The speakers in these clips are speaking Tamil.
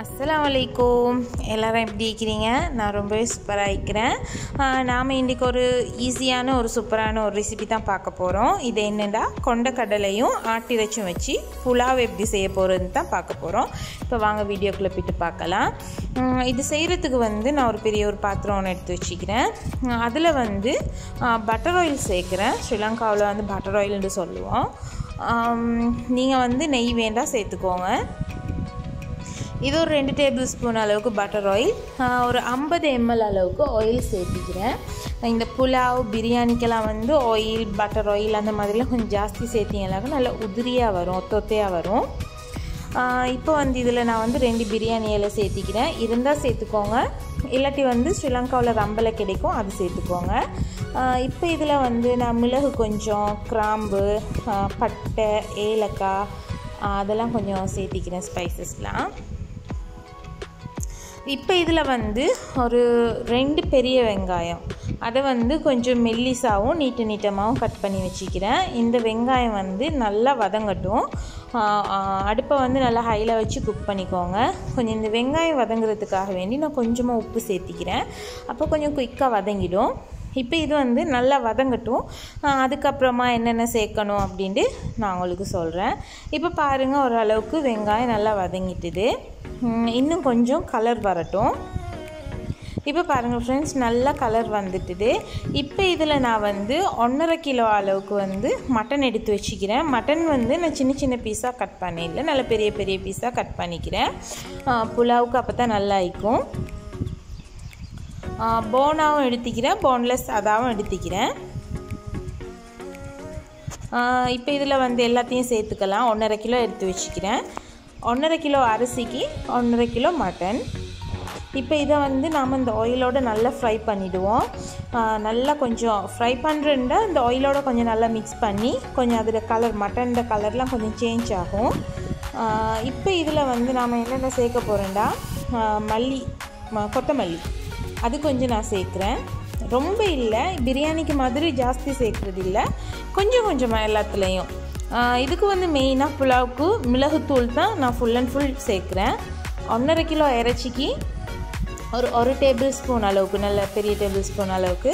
அஸ்லாம் வலைக்கும் எல்லோரும் எப்படி இருக்கிறீங்க? நான் ரொம்பவே சூப்பராக இருக்கிறேன். நாம் இன்றைக்கி ஒரு ஈஸியான ஒரு சூப்பரான ஒரு ரெசிபி தான் பார்க்க போகிறோம் இது என்னென்னா கொண்டக்கடலையும் ஆட்டிறைச்சும் வச்சு புலாவ் எப்படி செய்ய போகிறதுன்னு தான் பார்க்க போகிறோம் இப்போ வாங்க வீடியோக்குள்ளே போய்ட்டு பார்க்கலாம். இது செய்கிறதுக்கு வந்து நான் ஒரு பெரிய ஒரு பாத்திரம் ஒன்று எடுத்து வச்சுக்கிறேன். அதில் வந்து பட்டர் ஆயில் சேர்க்குறேன். ஸ்ரீலங்காவில் வந்து பட்டர் ஆயில்னு சொல்லுவோம். நீங்கள் வந்து நெய் வேண்டாம் சேர்த்துக்கோங்க. இது ஒரு ரெண்டு டேபிள் ஸ்பூன் அளவுக்கு பட்டர் ஆயில் ஒரு ஐம்பது எம்எல் அளவுக்கு ஆயில் சேர்த்திக்கிறேன். இந்த புலாவ் பிரியாணிக்கெல்லாம் வந்து ஆயில் பட்டர் ஆயில் அந்த மாதிரிலாம் கொஞ்சம் ஜாஸ்தி சேர்த்திங்கனாக்க நல்லா உதிரியாக வரும் ஒத்தொத்தையாக வரும். இப்போ வந்து இதில் நான் வந்து ரெண்டு பிரியாணி இலை சேர்த்திக்கிறேன். இருந்தால் சேர்த்துக்கோங்க. இல்லாட்டி வந்து ஸ்ரீலங்காவில் ரம்பலை கிடைக்கும் அது சேர்த்துக்கோங்க. இப்போ இதில் வந்து நான் மிளகு கொஞ்சம் கிராம்பு பட்டை ஏலக்காய் அதெல்லாம் கொஞ்சம் சேர்த்திக்கிறேன் ஸ்பைசஸ்லாம் இப்போ இதில் வந்து ஒரு ரெண்டு பெரிய வெங்காயம். அதை வந்து கொஞ்சம் மெல்லிசாகவும் நீட்ட நீட்டமாகவும் கட் பண்ணி வச்சுக்கிறேன். இந்த வெங்காயம் வந்து நல்லா வதங்கட்டும். அடுப்பை வந்து நல்லா ஹையில் வச்சு குக் பண்ணிக்கோங்க. கொஞ்சம் இந்த வெங்காயம் வதங்குறதுக்காக வேண்டி நான் கொஞ்சமாக உப்பு சேர்த்திக்கிறேன். அப்போ கொஞ்சம் குயிக்காக வதங்கிடும். இப்போ இது வந்து நல்லா வதங்கட்டும். அதுக்கப்புறமா என்னென்ன சேர்க்கணும் அப்படின்ட்டு நான் உங்களுக்கு சொல்கிறேன் இப்போ பாருங்கள் ஓரளவுக்கு வெங்காயம் நல்லா வதங்கிட்டுது. இன்னும் கொஞ்சம் கலர் வரட்டும். இப்போ பாருங்கள் ஃப்ரெண்ட்ஸ் நல்லா கலர் வந்துட்டுது. இப்போ இதில் நான் வந்து ஒன்றரை கிலோ அளவுக்கு வந்து மட்டன் எடுத்து வச்சுக்கிறேன். மட்டன் வந்து நான் சின்ன சின்ன பீஸாக கட் பண்ணிடல நல்ல பெரிய பெரிய பீஸாக கட் பண்ணிக்கிறேன். புலாவுக்கு அப்போ தான் நல்லா இருக்கும். போனாவும் எடுத்துக்கிறேன் போன்லெஸ் அதாவும் எடுத்துக்கிறேன். இப்போ இதில் வந்து எல்லாத்தையும் சேர்த்துக்கலாம். ஒன்றரை கிலோ எடுத்து வச்சுக்கிறேன். ஒன்றரை கிலோ அரிசிக்கு ஒன்றரை கிலோ மட்டன். இப்போ இதை வந்து நாம் இந்த ஆயிலோட நல்லா ஃப்ரை பண்ணிவிடுவோம் நல்லா கொஞ்சம் ஃப்ரை பண்ணுறேன்டா இந்த ஆயிலோட கொஞ்சம் நல்லா மிக்ஸ் பண்ணி கொஞ்சம் அதில் கலர் மட்டனோட கலர்லாம் கொஞ்சம் சேஞ்ச் ஆகும். இப்போ இதில் வந்து நாம் என்னென்ன சேர்க்க போகிறோம்டா மல்லி கொத்தமல்லி. அது கொஞ்சம் நான் சேர்க்குறேன். ரொம்ப இல்லை பிரியாணிக்கு மாதிரி ஜாஸ்தி சேர்க்குறது இல்லை. கொஞ்சம் கொஞ்சமாக எல்லாத்துலேயும். இதுக்கு வந்து மெயினாக புலாவுக்கு மிளகுத்தூள் தான் நான் ஃபுல் அண்ட் ஃபுல் சேர்க்குறேன். ஒன்றரை கிலோ இறைச்சிக்கு ஒரு ஒரு டேபிள் ஸ்பூன் அளவுக்கு நல்ல பெரிய டேபிள் ஸ்பூன் அளவுக்கு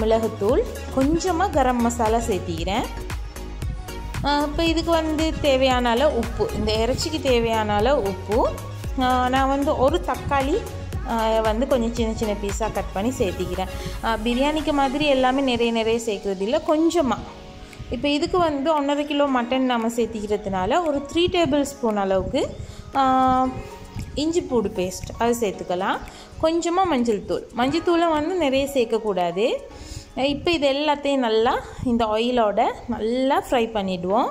மிளகுத்தூள். கொஞ்சமாக கரம் மசாலா சேர்த்திக்கிறேன். இப்போ இதுக்கு வந்து தேவையான அளவு உப்பு. இந்த இறைச்சிக்கு தேவையான அளவு உப்பு. நான் வந்து ஒரு தக்காளி வந்து கொஞ்சம் சின்ன சின்ன பீஸாக கட் பண்ணி சேர்த்திக்கிறேன். பிரியாணிக்கு மாதிரி எல்லாமே நிறைய நிறைய சேர்க்குறது இல்லை கொஞ்சமாக இப்போ இதுக்கு வந்து ஒன்றரை கிலோ மட்டன் நம்ம சேர்த்திக்கிறதுனால ஒரு த்ரீ டேபிள் ஸ்பூன் அளவுக்கு இஞ்சி பூடு பேஸ்ட் அது சேர்த்துக்கலாம். கொஞ்சமாக மஞ்சள் தூள். மஞ்சள் தூளை வந்து நிறைய சேர்க்கக்கூடாது இப்போ இது எல்லாத்தையும் நல்லா இந்த ஆயிலோட நல்லா ஃப்ரை பண்ணிவிடுவோம்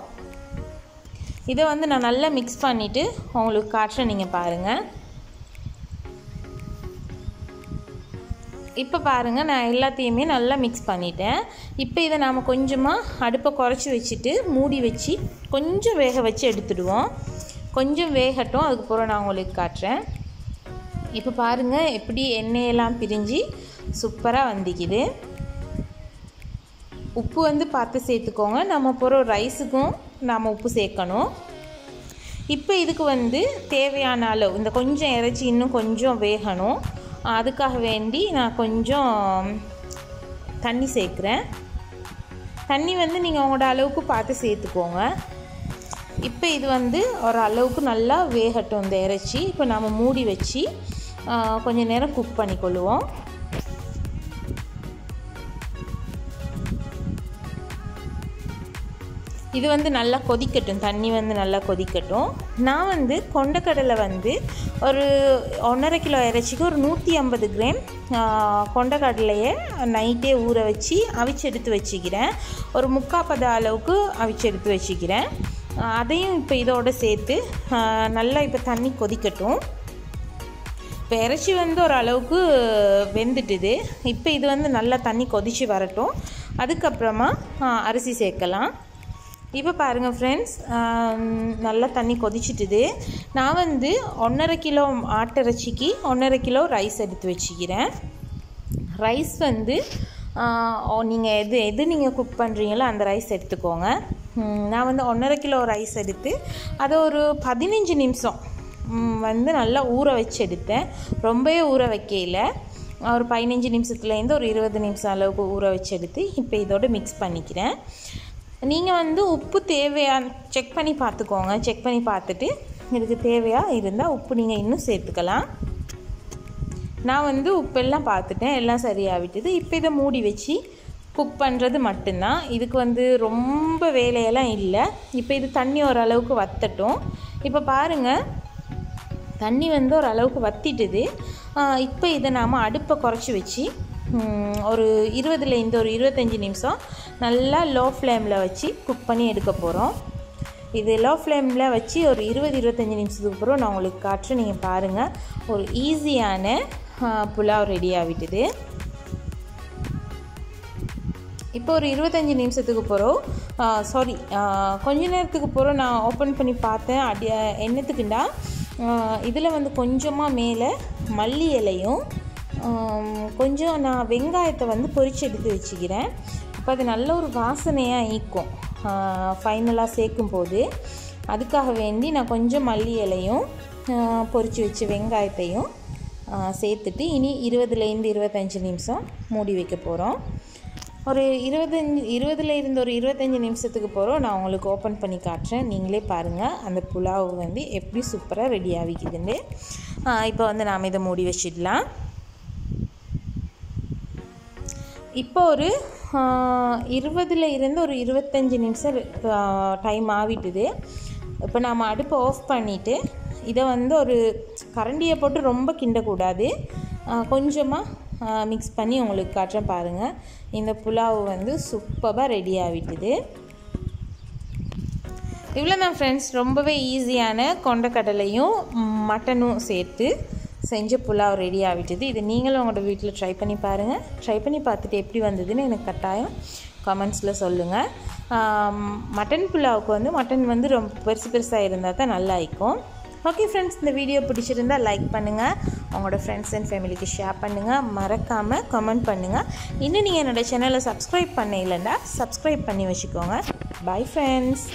இதை வந்து நான் நல்லா மிக்ஸ் பண்ணிவிட்டு உங்களுக்கு காட்டுறேன் நீங்கள் பாருங்கள் இப்போ பாருங்கள் நான் எல்லாத்தையுமே நல்லா மிக்ஸ் பண்ணிட்டேன். இப்போ இதை நாம் கொஞ்சமாக அடுப்பை குறைச்சி வச்சுட்டு மூடி வச்சு கொஞ்சம் வேக வச்சு எடுத்துடுவோம். கொஞ்சம் வேகட்டும் அதுக்கப்புறம் நான் உங்களுக்கு காட்டுறேன். இப்போ பாருங்கள் எப்படி எண்ணெயெல்லாம் பிரிஞ்சு சூப்பராக வந்திக்குது. உப்பு வந்து பார்த்து சேர்த்துக்கோங்க. நம்ம போகிற ரைஸுக்கும் நாம் உப்பு சேர்க்கணும். இப்போ இதுக்கு வந்து தேவையான அளவு இந்த கொஞ்சம் இறைச்சி இன்னும் கொஞ்சம் வேகணும். அதுக்காக வேண்டி நான் கொஞ்சம் தண்ணி சேர்க்குறேன். தண்ணி வந்து நீங்கள் உங்களோட அளவுக்கு பார்த்து சேர்த்துக்கோங்க. இப்போ இது வந்து ஒரு அளவுக்கு நல்லா வேகட்டும் இந்த இறைச்சி. இப்போ நம்ம மூடி வச்சு கொஞ்சம் நேரம் குக் பண்ணிக்கொள்ளுவோம். இது வந்து நல்லா கொதிக்கட்டும் தண்ணி வந்து நல்லா கொதிக்கட்டும். நான் வந்து கொண்டக்கடலை வந்து ஒரு ஒன்றரை கிலோ இறைச்சிக்கு ஒரு நூற்றி ஐம்பது கிராம் கொண்டக்கடலையை நைட்டே ஊற வச்சு அவிச்சு எடுத்து வச்சுக்கிறேன். ஒரு முக்காப்பத அளவுக்கு அவிச்சு எடுத்து வச்சுக்கிறேன். அதையும் இப்போ இதோடு சேர்த்து நல்லா இப்போ தண்ணி கொதிக்கட்டும். இப்போ இறைச்சி வந்து ஒரு அளவுக்கு வெந்துட்டுது. இப்போ இது வந்து நல்லா தண்ணி கொதித்து வரட்டும். அதுக்கப்புறமா அரிசி சேர்க்கலாம். இப்போ பாருங்கள் ஃப்ரெண்ட்ஸ் நல்லா தண்ணி கொதிச்சிட்டுது. நான் வந்து ஒன்றரை கிலோ ஆட்டிறைச்சிக்கு ஒன்றரை கிலோ ரைஸ் எடுத்து வச்சுக்கிறேன். ரைஸ் வந்து நீங்கள் எது எது நீங்கள் குக் பண்ணுறீங்களோ அந்த ரைஸ் எடுத்துக்கோங்க. நான் வந்து ஒன்றரை கிலோ ரைஸ் எடுத்து அதை ஒரு பதினஞ்சு நிமிஷம் வந்து நல்லா ஊற வச்சு எடுத்தேன். ரொம்பவே ஊற வைக்கையில். ஒரு பதினஞ்சு நிமிஷத்துலேருந்து ஒரு இருபது நிமிஷம் அளவுக்கு ஊற வச்சு எடுத்து இப்போ இதோட மிக்ஸ் பண்ணிக்கிறேன். நீங்கள் வந்து உப்பு தேவையான செக் பண்ணி பார்த்துக்கோங்க. செக் பண்ணி பார்த்துட்டு இதுக்கு தேவையாக இருந்தால் உப்பு நீங்கள் இன்னும் சேர்த்துக்கலாம். நான் வந்து உப்பெல்லாம் பார்த்துட்டேன். எல்லாம் சரியாக விட்டுது இப்போ இதை மூடி வச்சு குக் பண்ணுறது மட்டும்தான். இதுக்கு வந்து ரொம்ப வேலையெல்லாம் இல்லை. இப்போ இது தண்ணி ஓரளவுக்கு வத்தட்டும். இப்போ பாருங்கள் தண்ணி வந்து ஓரளவுக்கு வத்திட்டுது. இப்போ இதை நாம் அடுப்பை குறைச்சி வச்சு ஒரு இருபதுலேருந்து ஒரு இருபத்தஞ்சி நிமிஷம் நல்லா லோ ஃப்ளேமில் வச்சு குக் பண்ணி எடுக்க போகிறோம் இது லோ ஃப்ளேமில் வச்சு ஒரு இருபது இருபத்தஞ்சி நிமிஷத்துக்கு அப்புறம் நான் உங்களுக்கு காட்டுறேன். நீங்கள் பாருங்கள் ஒரு ஈஸியான புலாவ் ரெடி ஆகிட்டுது. இப்போ ஒரு இருபத்தஞ்சி நிமிஷத்துக்கு போகிறோம் சாரி கொஞ்ச நேரத்துக்கு போகிறோம் நான் ஓப்பன் பண்ணி பார்த்தேன். அடி என்னத்துக்குண்டா? இதில் வந்து கொஞ்சமாக மேலே மல்லி இலையும் கொஞ்சம் நான் வெங்காயத்தை வந்து பொறிச்சு எடுத்து வச்சுக்கிறேன். அப்போ அது நல்ல ஒரு வாசனையாக ஈக்கும். ஃபைனலாக சேர்க்கும் போது அதுக்காக வேண்டி நான் கொஞ்சம் மல்லி இலையும் பொறிச்சு வச்ச வெங்காயத்தையும் சேர்த்துட்டு இனி இருபதுலேருந்து இருபத்தஞ்சி நிமிஷம் மூடி வைக்க போகிறோம் ஒரு இருபத்தஞ்சி இருபதுல இருந்து ஒரு இருபத்தஞ்சி நிமிஷத்துக்கு போகிறோம் நான் உங்களுக்கு ஓப்பன் பண்ணி காட்டுறேன். நீங்களே பாருங்கள் அந்த புலாவ் வந்து எப்படி சூப்பராக ரெடி ஆகிக்குதுன்னு இப்போ வந்து நாம் இதை மூடி வச்சிடலாம். இப்போ ஒரு இருபதுல இருந்து ஒரு இருபத்தஞ்சி நிமிஷம் டைம் ஆகிட்டுது. இப்போ நாம் அடுப்பை ஆஃப் பண்ணிவிட்டு இதை வந்து ஒரு கரண்டியை போட்டு ரொம்ப கிண்டக்கூடாது. கொஞ்சமாக மிக்ஸ் பண்ணி உங்களுக்கு காட்டுறேன் பாருங்கள் இந்த புலாவு வந்து சூப்பராக ரெடி ஆகிட்டுது. இவ்வளோ தான் ஃப்ரெண்ட்ஸ் ரொம்பவே ஈஸியான கொண்டக்கடலையும் மட்டனும் சேர்த்து செஞ்ச புலாவ் ரெடி ஆகிட்டுது. இது நீங்களும் உங்களோட வீட்டில் ட்ரை பண்ணி பாருங்கள் ட்ரை பண்ணி பார்த்துட்டு எப்படி வந்ததுன்னு எனக்கு கட்டாயம் கமெண்ட்ஸில் சொல்லுங்கள் மட்டன் புலாவுக்கு வந்து மட்டன் வந்து ரொம்ப பெருசு பெருசாக இருந்தால் தான் நல்லா இருக்கும். ஓகே ஃப்ரெண்ட்ஸ் இந்த வீடியோ பிடிச்சிருந்தா லைக் பண்ணுங்கள் உங்களோட ஃப்ரெண்ட்ஸ் அண்ட் ஃபேமிலிக்கு ஷேர் பண்ணுங்கள் மறக்காமல் கமெண்ட் பண்ணுங்கள் இன்னும் நீங்கள் என்னோடய சேனலை சப்ஸ்கிரைப் பண்ண இல்லைன்னா சப்ஸ்கிரைப் பண்ணி வச்சுக்கோங்க. Bye friends